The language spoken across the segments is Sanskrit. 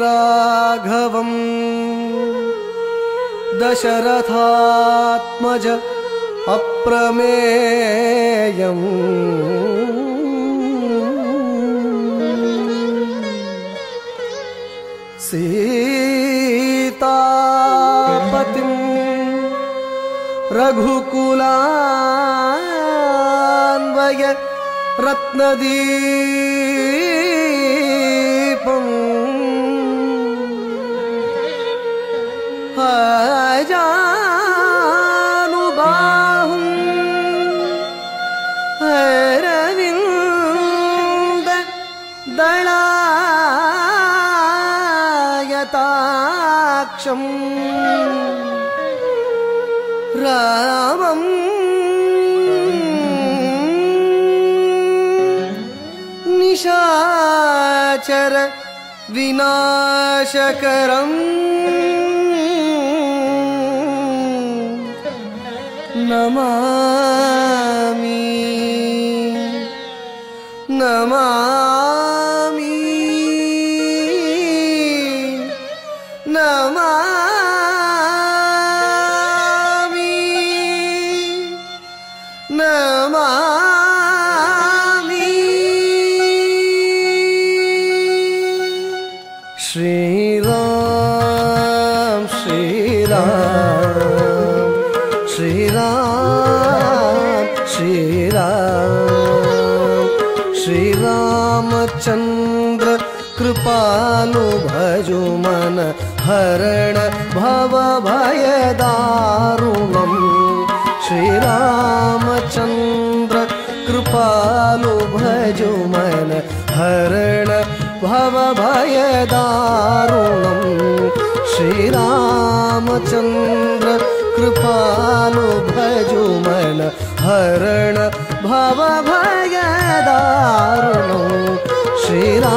श्रीराघवम् दशरथात्मज अप्रमेयम् सीतापतिम् रघुकुलान्वय रत्नदीपम् अजानुबाहुम् अरविन्द दलायताक्षम्। रामम् निशाचर विनाशकरम् namami namami namami namami Shri Ramachandra कृपालु भजु मन हरण भव भयदारुणम्। श्रीरामचन्द्र कृपालु भजु मन हरण भव भयदारुणम्। श्रीरामचन्द्र कृपालु भजु मन हरण भव भयदारुणम् श्रीरामचन्द्र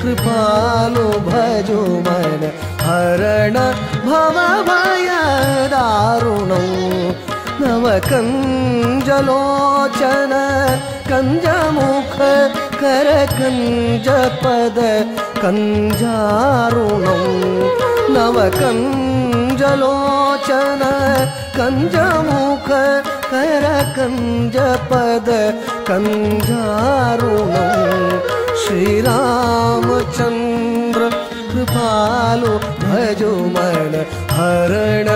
कृपालु भजु मन हरण भव भयदारुणम् नवकञ्जलोचन कञ्जमुख करकञ्जपद कञ्जारुणम् नवकञ्जलोचन कञ्जमुख करकञ्जपद कञ्जारुणम् श्रीरामचन्द्र कृपालु भजो मन हरण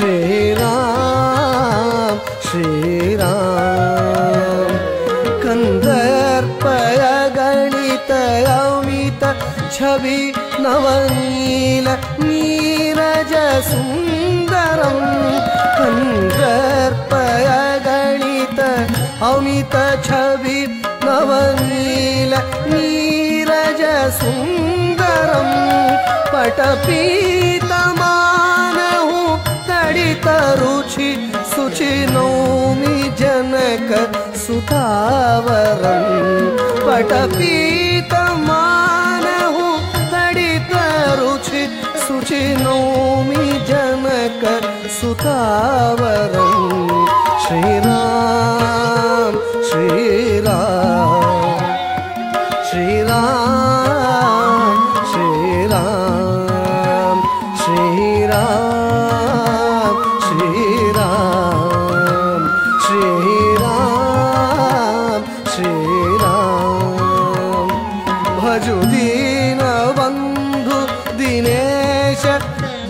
श्रीराम श्रीराम। कन्दर्पयगणित अमित छवि नवनील निरज सुन्दरं कन्दर्पयगणित अमित छवि नवनील निरज सुन्दरं पटपि तावर पट पीतमानहु गडितरुचि सुचिनोमि जमक सुतावर। श्रीराम श्रीराम। भजु दिनेश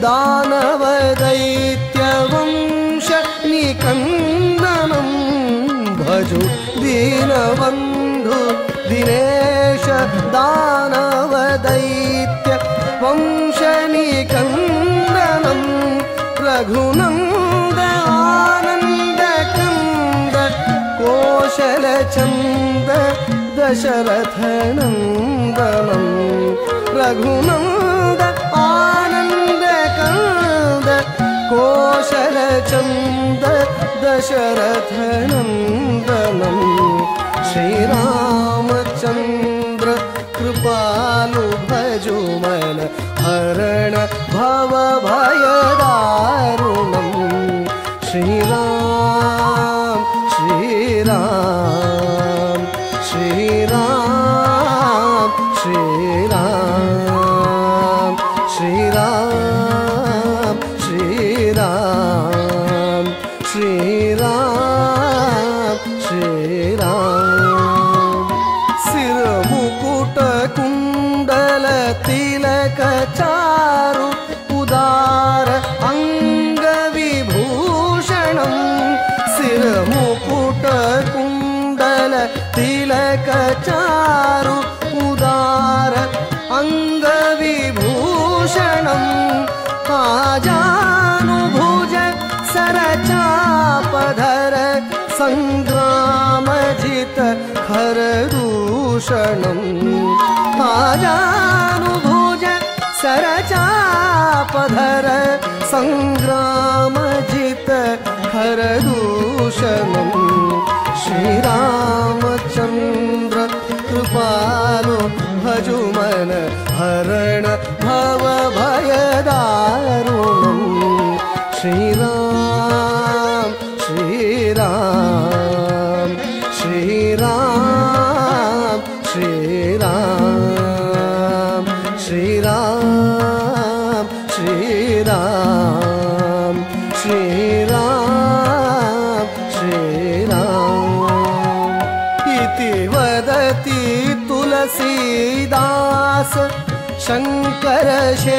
दानवदैत्यवंश निकन्दनं भजु दीनबन्धु दिनेश दानवदैत्य दानवदैत्यवंशनिकन्दनं रघुनं दानन्दकन्द कोशलचन्द दशरथनन्दनम् रघुनन्द आनन्दकन्द कोशल चन्द दशरथनन्दनं श्रीरामचन्द्र कृपालु भजुमन हरण भव भयदारुणम् श्रीराम तिलक चारु उदार अङ्गविभूषणम् आजान सरचापधर सङ्ग्रामजित पधर सङ्ग्रम सरचापधर सङ्ग्रामजित रूषणम् श्रीरामचन्द्र कृपालु भजुमन हरण भव भयदारुणम् श्रीराम श्रीराम श्रीराम श्रीराम श्रीराम श्रीराम शङ्कर शङ्करशेषमुनि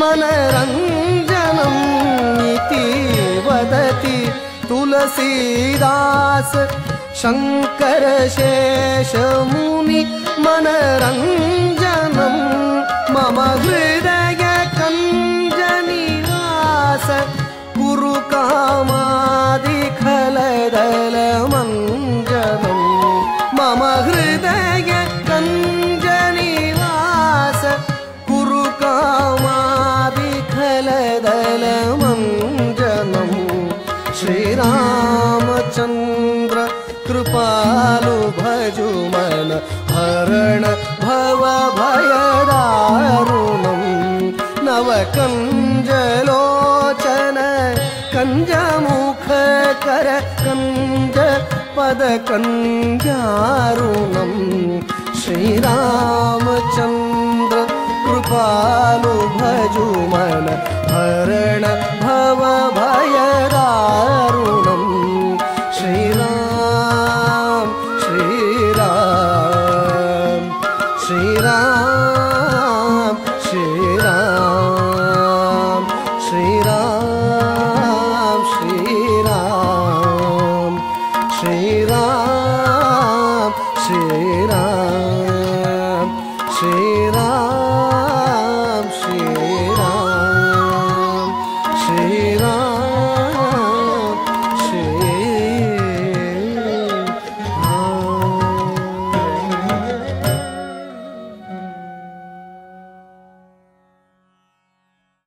मनरञ्जनम् इति वदति तुलसीदास शङ्करशेषमुनि शेषमुनि मम हृदय कञ्जनिवास गुरुकामा चन्द्र कृपालु भजु मन हरण भव भयारुणम् नवकञ्जलोचन कञ्जमुख कर कञ्ज पदकञारुणम् श्रीरामचन्द्र कृपालु भजु मन हरण राम